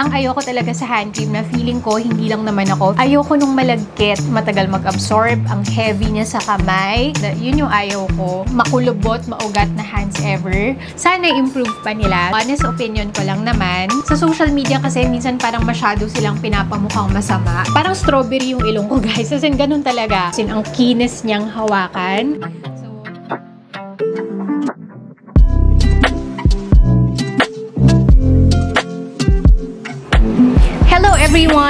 ang ayoko talaga sa hand cream na feeling ko, hindi lang naman ako, ayoko nung malagkit, matagal mag-absorb, ang heavy niya sa kamay. Yun yung ayaw ko. Makulubot, maugat na hands ever. Sana improve pa nila. Honest opinion ko lang naman. Sa social media kasi, minsan parang masyado silang pinapamukhang masama. Parang strawberry yung ilong ko, guys. As ganun talaga. As ang kinis niyang hawakan.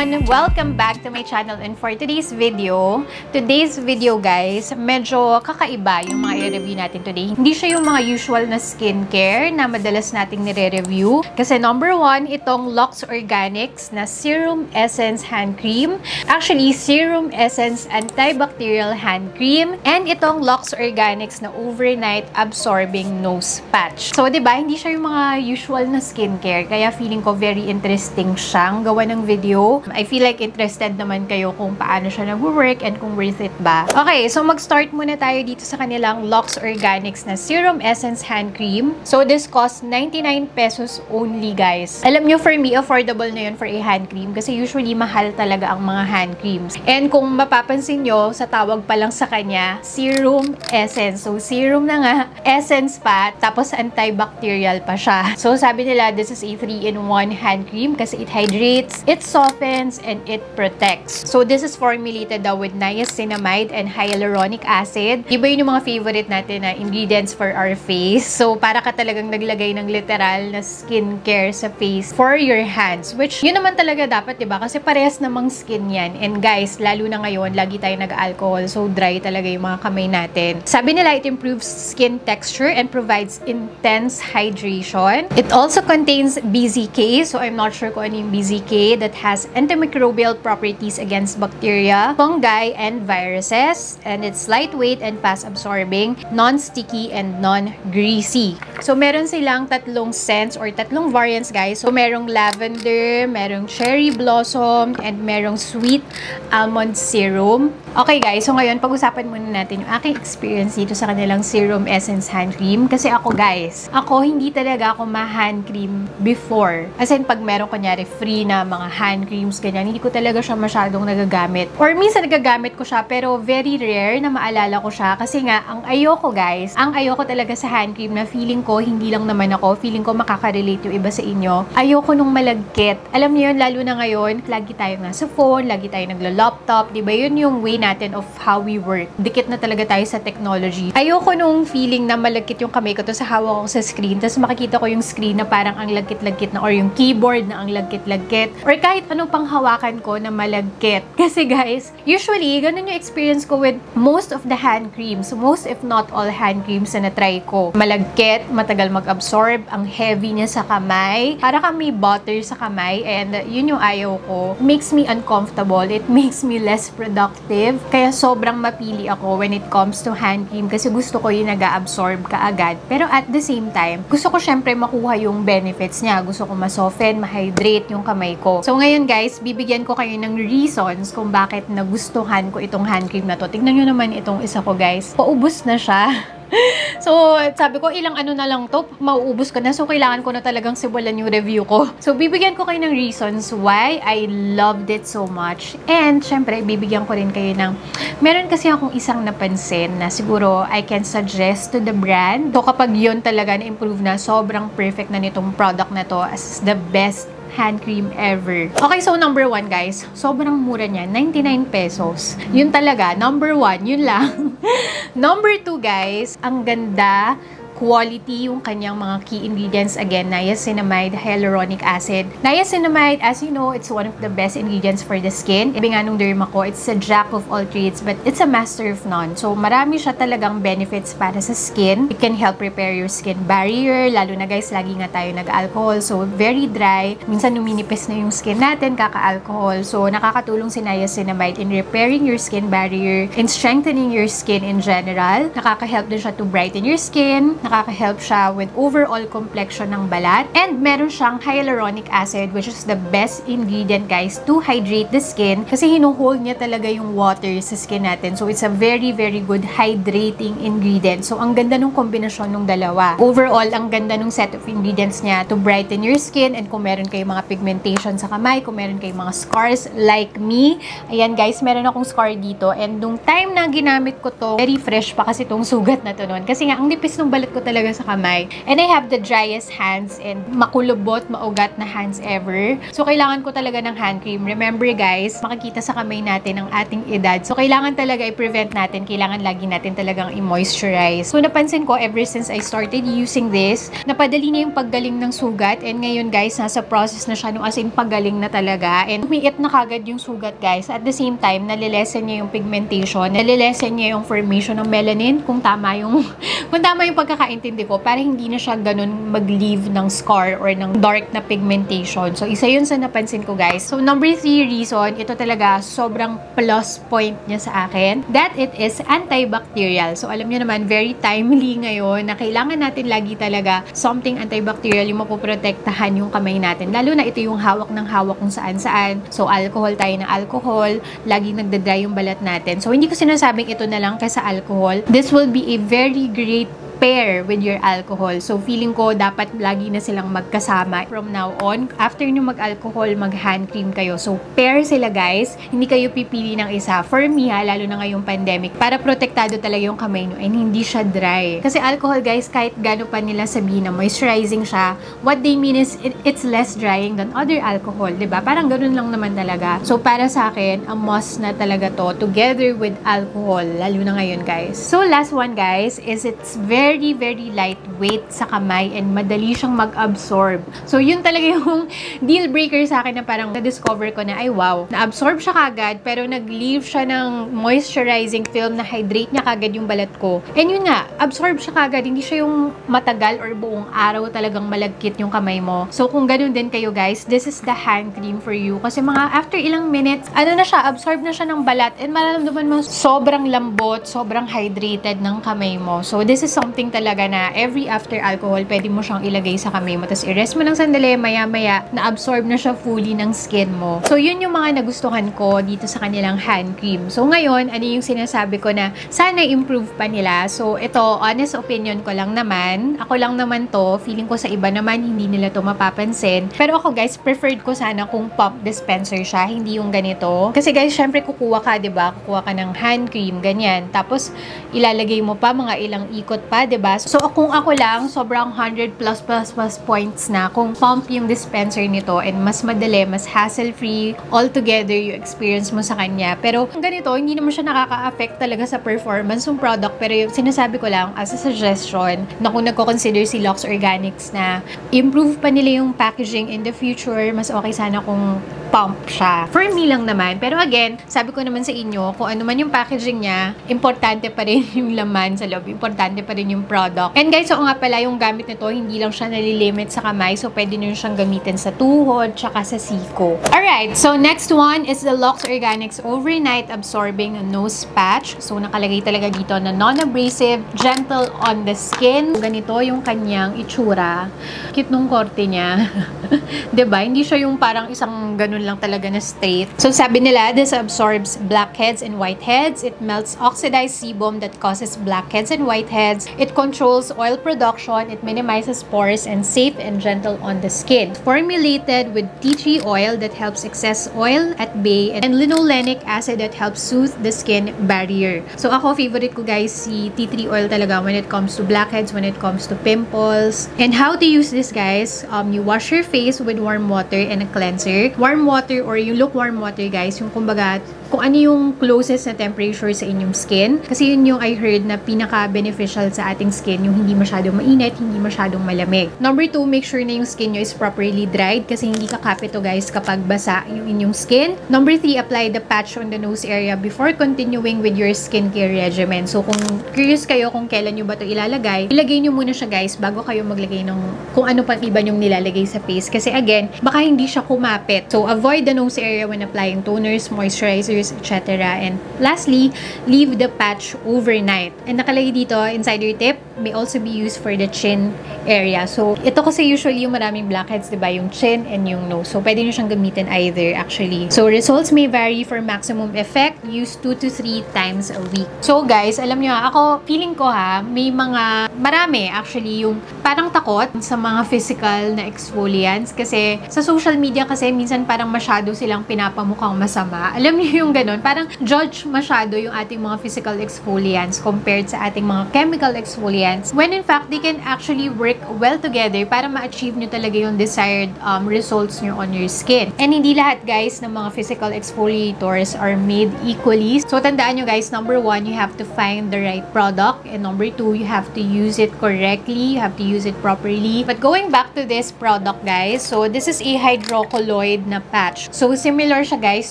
Everyone! Welcome back to my channel and for today's video, today's video guys, medyo kakaiba yung mga i-review natin today. Hindi siya yung mga usual na skincare na madalas nating nire-review. Kasi number one, itong Lux Organics na Serum Essence Hand Cream. Actually, Serum Essence Antibacterial Hand Cream. And itong Lux Organics na Overnight Absorbing Nose Patch. So, di ba hindi siya yung mga usual na skincare. Kaya feeling ko very interesting siyang gawa ng video video. I feel like interested naman kayo kung paano siya nag-work and kung worth it ba. Okay, so mag-start muna tayo dito sa kanilang Lux Organics na Serum Essence Hand Cream. So this costs 99 pesos only, guys. Alam nyo, for me, affordable na yun for a hand cream kasi usually mahal talaga ang mga hand creams. And kung mapapansin nyo, sa tawag pa lang sa kanya, Serum Essence. So serum na nga, essence pa, tapos antibacterial pa siya. So sabi nila, this is a 3-in-1 hand cream kasi it hydrates, it softens, and it protects. So, this is formulated daw with niacinamide and hyaluronic acid. Iba yun yung mga favorite natin na ingredients for our face. So, para ka talagang naglagay ng literal na skincare sa face for your hands. Which, yun naman talaga dapat, diba? Kasi parehas namang skin yan. And guys, lalo na ngayon, lagi tayo nag-alcohol. So, dry talaga yung mga kamay natin. Sabi nila, it improves skin texture and provides intense hydration. It also contains BZK. So, I'm not sure kung ano yung BZK that has has antimicrobial properties against bacteria, fungi, and viruses. And it's lightweight and fast-absorbing, non-sticky, and non-greasy. So, meron silang tatlong scents or tatlong variants, guys. So, merong lavender, merong cherry blossom, and merong sweet almond serum. Okay, guys. So, ngayon, pag-usapan muna natin yung aking experience dito sa kanilang Serum Essence Hand Cream. Kasi ako, guys, ako, hindi talaga ako ma-hand cream before. As in, pag meron kunyari free na mga hand hand creams, ganyan. Hindi ko talaga siya masyadong nagagamit. Or minsan nagagamit ko siya, pero very rare na maalala ko siya. Kasi nga, ang ayoko guys, ang ayoko talaga sa hand cream na feeling ko, hindi lang naman ako, feeling ko makaka-relate yung iba sa inyo. Ayoko nung malagkit. Alam niyo yun, lalo na ngayon, lagi tayo nga sa phone, lagi tayo nagla-laptop, di ba? Yun yung way natin of how we work. Dikit na talaga tayo sa technology. Ayoko nung feeling na malagkit yung kamay ko to sa hawak ko sa screen, tapos makikita ko yung screen na parang ang lagkit-lagkit na or yung keyboard na ang lagkit-lagkit or kahit anong panghawakan ko na malagkit. Kasi guys, usually, ganun yung experience ko with most of the hand creams. Most if not all hand creams na na-try ko. Malagkit, matagal mag-absorb, ang heavy niya sa kamay. Para kang may butter sa kamay and yun yung ayaw ko. Makes me uncomfortable. It makes me less productive. Kaya sobrang mapili ako when it comes to hand cream kasi gusto ko yung nag-absorb kaagad. Pero at the same time, gusto ko syempre makuha yung benefits niya. Gusto ko ma-soften, ma-hydrate yung kamay ko. So ngayon guys, bibigyan ko kayo ng reasons kung bakit nagustuhan ko itong hand cream na to. Tignan nyo naman itong isa ko guys. Paubos na siya. so, sabi ko, ilang ano na lang to, mauubos ko na. So, kailangan ko na talagang simulan yung review ko. So, bibigyan ko kayo ng reasons why I loved it so much. And, syempre, bibigyan ko rin kayo ng, meron kasi akong isang napansin na siguro I can suggest to the brand. So, kapag yun talaga na-improve na, sobrang perfect na nitong product na to as the best hand cream ever. Okay, so number one, guys. Sobrang mura niya. 99 pesos. Yun talaga. Number one, yun lang. number two, guys. Ang ganda quality yung kanyang mga key ingredients. Again, niacinamide, hyaluronic acid. Niacinamide, as you know, it's one of the best ingredients for the skin. Ibi nga nung derma ko, it's a jack of all trades, but it's a master of none. So, marami siya talagang benefits para sa skin. It can help repair your skin barrier, lalo na guys, lagi nga tayo nag-alcohol. So, very dry. Minsan numinipis na yung skin natin, kaka-alcohol. So, nakakatulong si niacinamide in repairing your skin barrier, in strengthening your skin in general. Nakaka-help din siya to brighten your skin, nakaka-help siya with overall complexion ng balat. And meron siyang hyaluronic acid which is the best ingredient guys to hydrate the skin kasi hinuhold niya talaga yung water sa skin natin. So it's a very very good hydrating ingredient. So ang ganda ng kombinasyon ng dalawa. Overall, ang ganda ng set of ingredients niya to brighten your skin and kung meron kayong mga pigmentation sa kamay, kung meron kayong mga scars like me. Ayan guys, meron akong scar dito and nung time na ginamit ko to, very fresh pa kasi tong sugat na to noon. Kasi nga, ang nipis ng balat ko talaga sa kamay. And I have the driest hands and makulubot, maugat na hands ever. So, kailangan ko talaga ng hand cream. Remember guys, makikita sa kamay natin ang ating edad. So, kailangan talaga i-prevent natin. Kailangan lagi natin talagang i-moisturize. So, napansin ko ever since I started using this, napadali na yung paggaling ng sugat. And ngayon guys, nasa process na siya nung as in pagaling na talaga. And umiit na kagad yung sugat guys. At the same time, nalilesen niya yung pigmentation. Nalilesen niya yung formation ng melanin kung tama yung kung tama yung pagkakaintindi ko para hindi na siya ganun mag-leave ng scar or ng dark na pigmentation. So, isa yun sa napansin ko, guys. So, number three reason, ito talaga sobrang plus point niya sa akin, that it is antibacterial. So, alam niyo naman, very timely ngayon na kailangan natin lagi talaga something antibacterial yung mapoprotektahan yung kamay natin. Lalo na ito yung hawak ng hawak kung saan-saan. So, alcohol tayo na alcohol, laging nagdadry yung balat natin. So, hindi ko sinasabing ito na lang kaysa alcohol. This will be a very great pair with your alcohol. So, feeling ko dapat lagi na silang magkasama from now on. After nyo mag-alcohol, mag-hand cream kayo. So, pair sila guys. Hindi kayo pipili ng isa. For me ha, lalo na ngayong pandemic, para protektado talaga yung kamay nyo and hindi siya dry. Kasi alcohol guys, kahit gano pa nila sabihin na moisturizing siya, what they mean is it, it's less drying than other alcohol. ba diba? Parang ganun lang naman talaga. So, para sa akin, a must na talaga to together with alcohol, lalo na ngayon guys. So, last one guys is it's very very, very lightweight sa kamay and madali siyang mag-absorb. So, yun talaga yung deal breaker sa akin na parang na-discover ko na, ay wow, na-absorb siya kagad, pero nag-leave siya ng moisturizing film na hydrate niya kagad yung balat ko. And yun nga, absorb siya kagad, hindi siya yung matagal or buong araw talagang malagkit yung kamay mo. So, kung ganun din kayo guys, this is the hand cream for you. Kasi mga after ilang minutes, ano na siya, absorb na siya ng balat and mararamdaman mo sobrang lambot, sobrang hydrated ng kamay mo. So, this is something something talaga na every after alcohol, pwede mo siyang ilagay sa kamay mo. Tapos i-rest mo ng sandali, maya-maya, na-absorb na siya fully ng skin mo. So, yun yung mga nagustuhan ko dito sa kanilang hand cream. So, ngayon, ano yung sinasabi ko na sana improve pa nila. So, ito, honest opinion ko lang naman. Ako lang naman to. Feeling ko sa iba naman, hindi nila to mapapansin. Pero ako, guys, preferred ko sana kung pump dispenser siya, hindi yung ganito. Kasi, guys, syempre, kukuha ka, ba diba? Kukuha ka ng hand cream, ganyan. Tapos, ilalagay mo pa mga ilang ikot pa, 'di ba? So kung ako lang, sobrang 100 plus plus plus points na kung pump yung dispenser nito and mas madali, mas hassle-free all together yung experience mo sa kanya. Pero ganito, hindi naman siya nakaka-affect talaga sa performance ng product. Pero yung sinasabi ko lang as a suggestion na kung nagko-consider si Lux Organics na improve pa nila yung packaging in the future, mas okay sana kung pump siya. For me lang naman. Pero again, sabi ko naman sa inyo, kung ano man yung packaging niya, importante pa rin yung laman sa loob. Importante pa rin yung product. And guys, so nga pala, yung gamit nito, hindi lang siya nalilimit sa kamay. So, pwede nyo siyang gamitin sa tuhod, tsaka sa siko. Alright, so next one is the Lux Organics Overnight Absorbing Nose Patch. So, nakalagay talaga dito na non-abrasive, gentle on the skin. Ganito yung kanyang itsura. Cute nung korte niya. ba diba? Hindi siya yung parang isang ganun ganun lang talaga na straight. So sabi nila, this absorbs blackheads and whiteheads. It melts oxidized sebum that causes blackheads and whiteheads. It controls oil production. It minimizes pores and safe and gentle on the skin. Formulated with tea tree oil that helps excess oil at bay and linolenic acid that helps soothe the skin barrier. So ako, favorite ko guys si tea tree oil talaga when it comes to blackheads, when it comes to pimples. And how to use this guys, um, you wash your face with warm water and a cleanser. Warm water or yung lukewarm water guys, yung kumbaga kung ano yung closest na temperature sa inyong skin. Kasi yun yung I heard na pinaka-beneficial sa ating skin, yung hindi masyadong mainit, hindi masyadong malamig. Number two, make sure na yung skin nyo is properly dried kasi hindi kakapit to guys kapag basa yung inyong skin. Number three, apply the patch on the nose area before continuing with your skincare regimen. So kung curious kayo kung kailan nyo ba to ilalagay, ilagay nyo muna siya guys bago kayo maglagay ng kung ano pang iba nyong nilalagay sa face. Kasi again, baka hindi siya kumapit. So avoid the nose area when applying toners, moisturizers, etc. And lastly, leave the patch overnight. And nakalagay dito, inside your tip. May also be used for the chin area. So, ito kasi usually yung maraming blackheads, di ba? Yung chin and yung nose. So, pwede nyo siyang gamitin either actually. So, results may vary for maximum effect. Use 2 to 3 times a week. So, guys, alam nyo, ako, feeling ko ha, may mga, marami actually yung parang takot sa mga physical na exfoliants. Kasi, sa social media kasi, minsan parang masyado silang pinapamukhang masama. Alam niyo yung ganun? Parang judge masyado yung ating mga physical exfoliants compared sa ating mga chemical exfoliants. When in fact, they can actually work well together para ma-achieve nyo talaga yung desired um, results nyo on your skin. And hindi lahat guys ng mga physical exfoliators are made equally. So tandaan nyo guys, number one, you have to find the right product. And number two, you have to use it correctly. You have to use it properly. But going back to this product guys, so this is a hydrocolloid na patch. So similar siya guys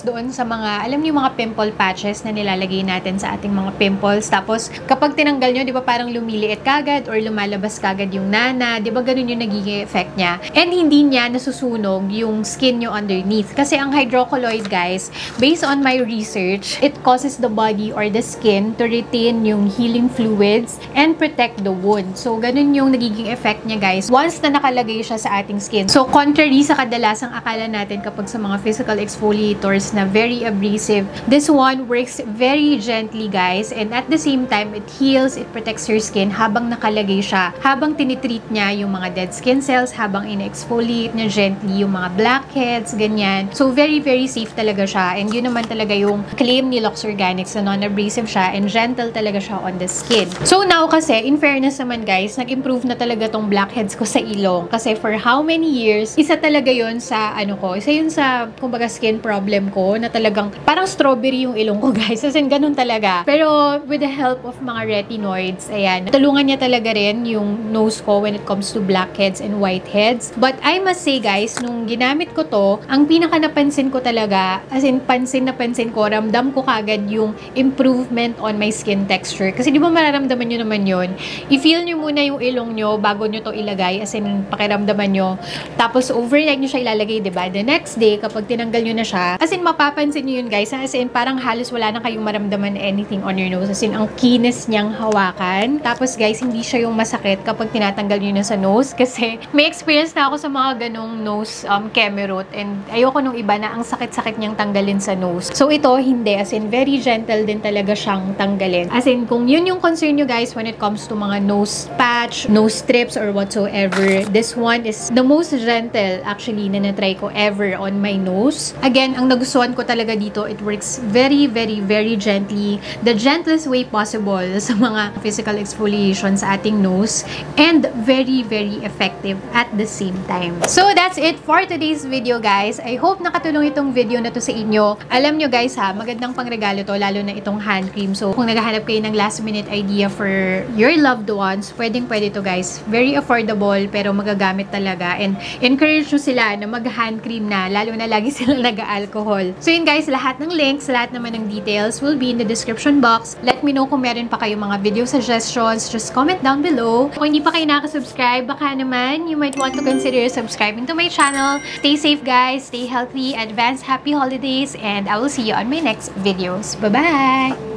doon sa mga, alam niyo mga pimple patches na nilalagay natin sa ating mga pimples. Tapos kapag tinanggal nyo, di ba parang lumiliit kagad or lumalabas kagad yung nana, ba ganun yung nagiging effect niya. And hindi niya nasusunog yung skin nyo underneath. Kasi ang hydrocolloid guys, based on my research, it causes the body or the skin to retain yung healing fluids and protect the wound. So ganun yung nagiging effect niya guys once na nakalagay siya sa ating skin. So contrary sa kadalasang akala natin kapag sa mga physical exfoliators na very abrasive, this one works very gently guys and at the same time it heals, it protects your skin habang nakalagay siya. Habang tinitreat niya yung mga dead skin cells, habang in-exfoliate niya gently yung mga blackheads, ganyan. So, very, very safe talaga siya. And yun naman talaga yung claim ni Lux Organics na non-abrasive siya and gentle talaga siya on the skin. So, now kasi, in fairness naman guys, nag-improve na talaga tong blackheads ko sa ilong. Kasi for how many years, isa talaga yun sa, ano ko, isa yun sa, kumbaga, skin problem ko na talagang, parang strawberry yung ilong ko guys. As in, ganun talaga. Pero, with the help of mga retinoids, ayan, tulungan niya talaga rin yung nose ko when it comes to blackheads and whiteheads. But I must say guys, nung ginamit ko to, ang pinaka napansin ko talaga, as in pansin na pansin ko, ramdam ko kagad yung improvement on my skin texture. Kasi di ba mararamdaman nyo naman yun? I-feel nyo muna yung ilong nyo bago nyo to ilagay, as in pakiramdaman nyo. Tapos overnight nyo siya ilalagay, di ba? The next day, kapag tinanggal nyo na siya, as in mapapansin nyo yun guys, as in parang halos wala na kayong maramdaman anything on your nose. As in, ang kinis niyang hawakan. Tapos guys, hindi siya yung masakit kapag tinatanggal nyo na sa nose. Kasi may experience na ako sa mga ganong nose um, kemerot. And ayoko nung iba na ang sakit-sakit niyang tanggalin sa nose. So ito, hindi. As in, very gentle din talaga siyang tanggalin. As in, kung yun yung concern nyo guys when it comes to mga nose patch, nose strips, or whatsoever, this one is the most gentle actually na na-try ko ever on my nose. Again, ang nagustuhan ko talaga dito, it works very, very, very gently. The gentlest way possible sa mga physical exfoliation sa ating nose. And very, very effective at the same time. So, that's it for today's video, guys. I hope nakatulong itong video na to sa inyo. Alam nyo, guys, ha, magandang pangregalo to, lalo na itong hand cream. So, kung naghahanap kayo ng last minute idea for your loved ones, pwedeng pwede to, guys. Very affordable, pero magagamit talaga. And encourage nyo sila na mag-hand cream na, lalo na lagi sila nag-alcohol. So, yun, guys, lahat ng links, lahat naman ng details will be in the description box. Let me know kung meron pa kayo mga video suggestions. Just comment down below. Kung hindi pa kayo nakasubscribe, baka naman, you might want to consider subscribing to my channel. Stay safe, guys. Stay healthy. Advance happy holidays. And I will see you on my next videos. Bye-bye!